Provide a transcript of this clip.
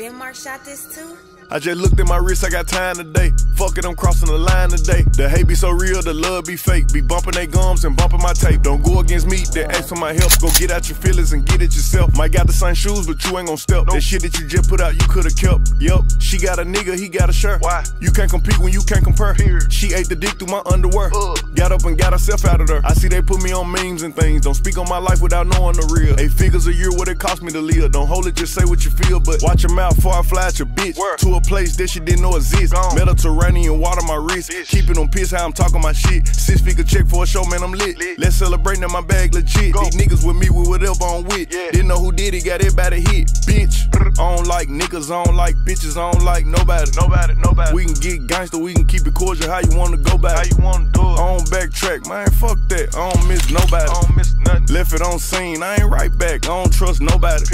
Benmark shot this too? I just looked at my wrist, I got time today. Fuck it, I'm crossing the line today. The hate be so real, the love be fake. Be bumping they gums and bumping my tape. Don't go against me, then ask for my help. Go get out your feelings and get it yourself. Might got the same shoes, but you ain't gon' step. That shit that you just put out, you could've kept. Yup, she got a nigga, he got a shirt. Why? You can't compete when you can't compare. Period. She ate the dick through my underwear. Ugh. Got up and got herself out of there. I see they put me on memes and things. Don't speak on my life without knowing the real. Eight figures a year, what it cost me to live. Don't hold it, just say what you feel. But watch your mouth before I fly at your bitch. Where? To a place that she didn't know exist. Gone. Mediterranean water my wrist. Bitch. Keep it on piss how I'm talking my shit. Six figure check for a show, man, I'm lit. Lit. Let's celebrate now my bag legit. Go. These niggas with me with whatever I'm with. Yeah. Didn't know who did it, got everybody hit. Bitch. I don't like niggas, I don't like bitches, I don't like nobody. Nobody, nobody. We can get gangster, we can keep it cordial. How you wanna go back? How you wanna do it? I don't backtrack, man. Fuck that. I don't miss nobody. I don't miss nothing. Left it on scene. I ain't right back. I don't trust nobody.